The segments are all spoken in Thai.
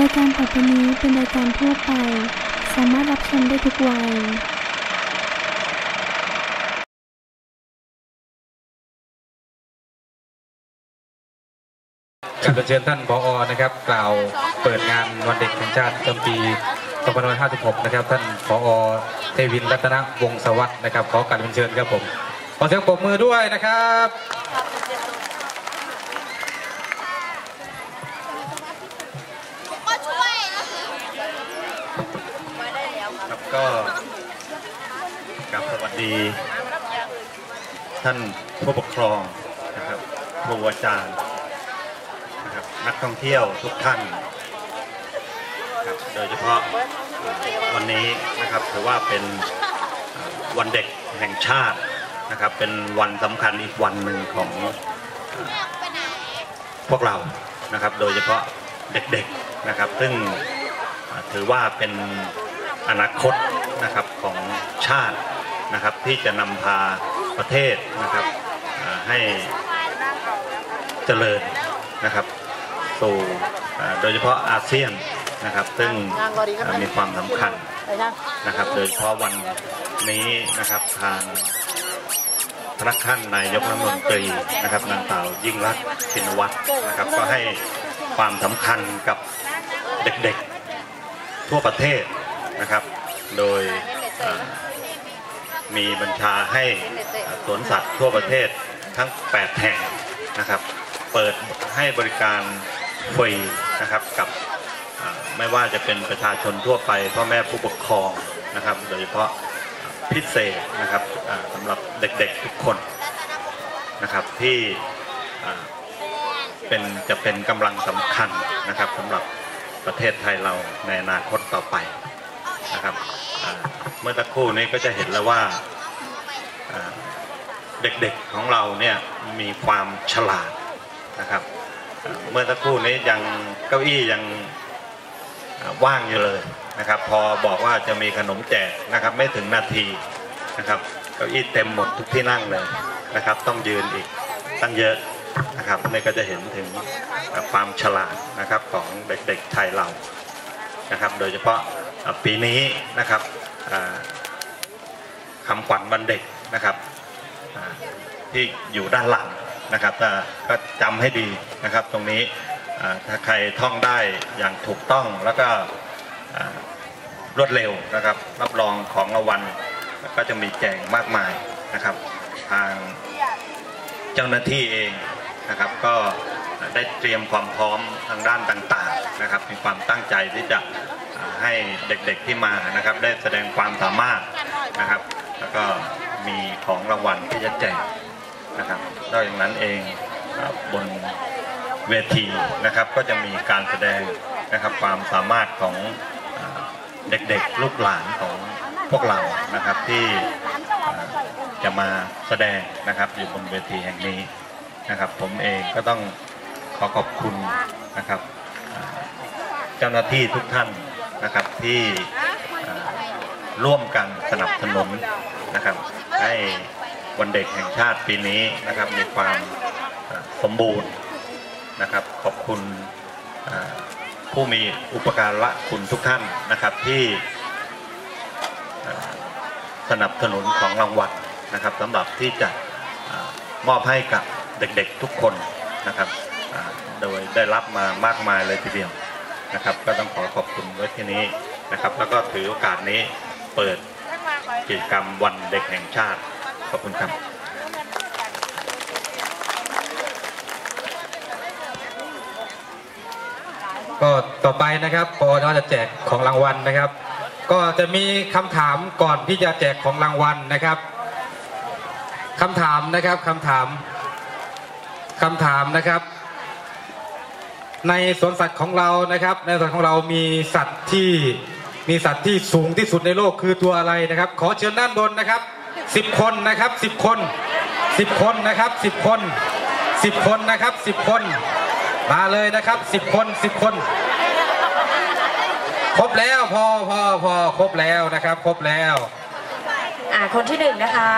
รายการต่อไปนี้เป็นรายการทั่วไป สามารถรับชมได้ทุกวัยกับเชิญท่านผอนะครับ กล่าวเปิดงานวันเด็กแห่งชาติประจำปี2556 นะครับ ท่านผอเทวินรัตนวงศวัสดิ์นะครับ ขอการเชิญครับผม ขอเสียงปรบมือด้วยนะครับ ก็ช่วย ครับ ก็กับสวัสดี ท่านผู้ปกครองนะครับครูอาจารย์นะครับนักท่องเที่ยวทุกท่านครับโดยเฉพาะวันนี้นะครับถือว่าเป็นวันเด็กแห่งชาตินะครับ เป็นวันสำคัญอีกวันหนึ่งของพวกเรานะครับ โดยเฉพาะเด็กๆนะครับ ซึ่งถือว่าเป็น อนาคตนะครับของชาตินะครับที่จะนำพาประเทศนะครับให้เจริญนะครับสู่โดยเฉพาะอาเซียนนะครับซึ่งมีความสำคัญนะครับโดยเฉพาะวันนี้นะครับทางพระท่านนายกรัฐมนตรีนะครับนางสาวยิ่งรักชินวัตรนะครับก็ให้ความสำคัญกับเด็กๆทั่วประเทศ นะครับ โดยมีบัญชาให้สวนสัตว์ทั่วประเทศทั้ง 8 แห่งนะครับ เปิดให้บริการฟรีนะครับกับไม่ว่าจะเป็นประชาชนทั่วไปพ่อแม่ผู้ปกครองนะครับ โดยเฉพาะพิเศษนะครับสำหรับเด็กๆทุกคนนะครับที่เป็นจะเป็นกำลังสำคัญนะครับสำหรับประเทศไทยเราในอนาคตต่อไป นะครับเมื่อสักครู่นี้ก็จะเห็นแล้วว่าเด็กๆของเราเนี่ยมีความฉลาดนะครับเมื่อสักครู่นี้ยังเก้าอี้ยังว่างอยู่เลยนะครับ พอบอกว่าจะมีขนมแจกนะครับ ไม่ถึงนาทีนะครับเก้าอี้เต็มหมดทุกที่นั่งเลยนะครับ ต้องยืนอีกตั้งเยอะนะครับนี่ก็จะเห็นถึงความฉลาดนะครับของเด็กๆไทยเรานะครับ โดยเฉพาะ ปีนี้นะครับอ่าคำขวัญวันเด็กนะครับที่อยู่ด้านหลังนะครับก็จำให้ดีนะครับตรงนี้ถ้าใครท่องได้อย่างถูกต้องแล้วก็รวดเร็วนะครับ รับรองของรางวัลก็จะมีแจกมากมายนะครับ ทางเจ้าหน้าที่เองนะครับ ก็ได้เตรียมความพร้อมทางด้านต่าง ๆ นะครับ มีความตั้งใจที่จะ ให้เด็กๆที่มานะครับได้แสดงความสามารถนะครับ แล้วก็มีของรางวัลที่จะแจกนะครับนอกจากนั้นเองบนเวทีนะครับก็จะมีการแสดงนะครับความสามารถของเด็กๆลูกหลานของพวกเรานะครับที่จะมาแสดงนะครับอยู่บนเวทีแห่งนี้นะครับ ผมเองก็ต้องขอขอบคุณนะครับเจ้าหน้าที่ทุกท่าน นะครับที่ร่วมกันสนับสนุนนะครับให้วันเด็กแห่งชาติปีนี้นะครับมีความสมบูรณ์นะครับ ขอบคุณผู้มีอุปการะคุณทุกท่านนะครับที่สนับสนุนของรางวัลนะครับสำหรับที่จะมอบให้กับเด็กๆทุกคนนะครับโดยได้รับมามากมายเลยทีเดียว นะครับ ก็ต้องขอขอบคุณไว้ที่นี้นะครับ แล้วก็ถือโอกาสนี้เปิดกิจกรรมวันเด็กแห่งชาติ ขอบคุณครับก็ต่อไปนะครับปอจะแจกของรางวัลนะครับ ก็จะมีคำถามก่อนที่จะแจกของรางวัลนะครับคำถามนะครับคำถามคำถามนะครับ ในสวนสัตว์ของเรานะครับในสวนสัตว์ของเรามีสัตว์ที่มีสัตว์ที่สูงที่สุดในโลกคือตัวอะไรนะครับ ขอเชิญด้านบนนะครับสิบคนนะครับสิบคนสิบคนนะครับสิบคนสิบคนนะครับสิบคน มาเลยนะครับสิบคนสิบคน ครบแล้วพอพอพอครบแล้วนะครับ ครบแล้วอ่าคนที่หนึ่งนะคะ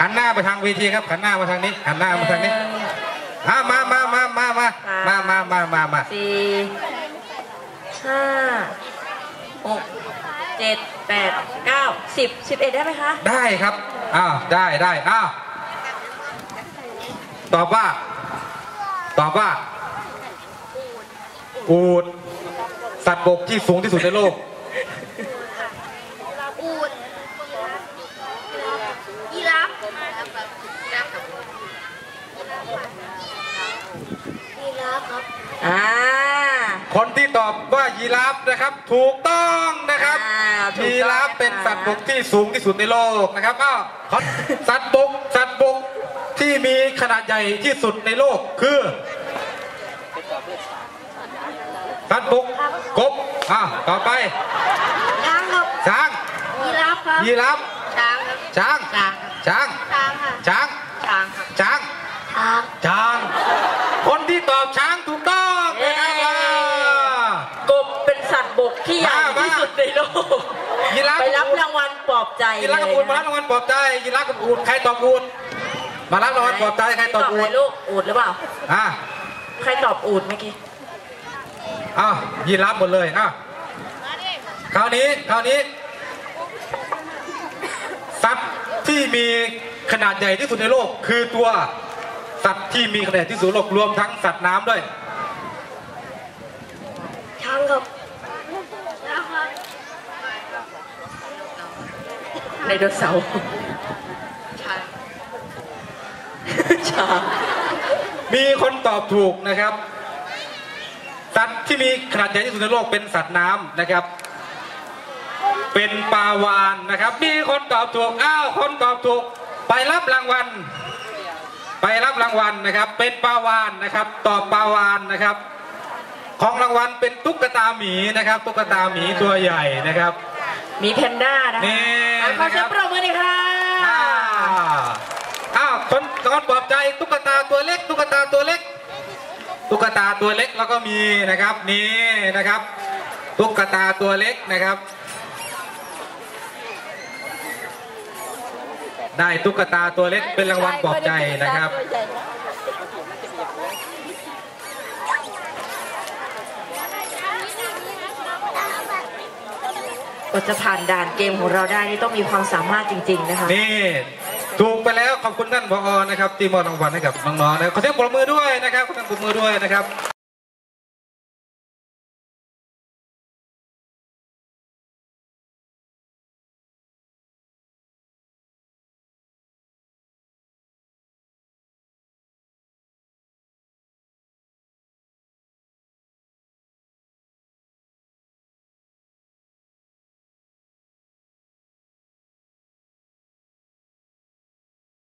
หันหน้าไปทางเวทีครับหันหน้ามาทางนี้หันหน้ามาทางนี้อะมามามา มามามามามามามาสี่ห้าหกเจ็ดแปดเก้าสิบสิบเอ็ดได้ไหมคะ ได้ครับอ้าวได้ได้อ้าวตอบว่า ตอบว่าอูดสัตว์บกที่สูงที่สุดในโลกอูดยีราฟ ยีราฟครับอ่าคนที่ตอบว่ายีราฟนะครับ ถูกต้องนะครับอ่าถูกต้องยีราฟเป็นนะคะสัตว์บกที่สูงที่สุดในโลกนะครับอ้าวขอสัตว์บกสัตว์บกที่มีขนาดใหญ่ที่สุดในโลกคือสัตว์บกกบอะต่อไปช้างครับช้างยีราฟครับยีราฟช้างครับช้างช้างช้างช้างค่ะช้างช้างครับช้างช้างช้างคนที่ ตอบช้างถูกต้องนะครับเย้อ่า กบเป็นสัตว์บกที่ใหญ่มาที่สุดในโลกยีราฟไปรับรางวัลปลอบใจยีราฟกับอูดมารับรางวัลปลอบใจยีราฟกับอูดใครตอบอูดมารับรางวัลปลอบใจใครตอบตอบอูอะไรดลูกอูดหรือเปล่า อะใครตอบอูดเมื่อกี้อ้าวยีราฟหมดเลยอะคราวนี้คราวนี้สัตว์ที่มีขนาดใหญ่ที่สุดในโลกคือตัว สัตว์ที่มีขนาดที่สุดในโลกรวมทั้งสัตว์น้ำด้วยช้างครับช้างครับไดโนเสาร์ช้างช้างมีคนตอบถูกนะครับ สัตว์ที่มีขนาดใหญ่ที่สุดในโลกเป็นสัตว์น้ำนะครับ เป็นปลาวานนะครับ มีคนตอบถูก อ้าว คนตอบถูก ไปรับรางวัล ไปรับรางวัลนะครับ เป็นปลาวานนะครับตอบปลาวานนะครับ ของรางวัลเป็นตุ๊กตาหมีนะครับ ตุ๊กตาหมีตัวใหญ่นะครับ มีแพนด้านะนี่คะขอเสียงนะครับปรบมือหน่อยค่ะอ้าวอ้าวคนคนปลอบใจตุ๊กตาตัวเล็ก ตุ๊กตาตัวเล็ก ตุ๊กตาตัวเล็กแล้วก็มีนะครับนี่นะครับ ตุ๊กตาตัวเล็กนะครับ ได้ตุ๊กตาตัวเล็กเป็นรางวัลปลอบใจนะครับกว่าจะผ่านด่านเกมของเราได้นี่ต้องมีความสามารถจริง ๆ นะคะนี่ถูกไปแล้วขอบคุณท่านผอนะครับ ที่มอบรางวัลให้กับน้องๆนะขอเสียงปรบมือด้วยนะครับขอเสียงปรบมือด้วยนะครับ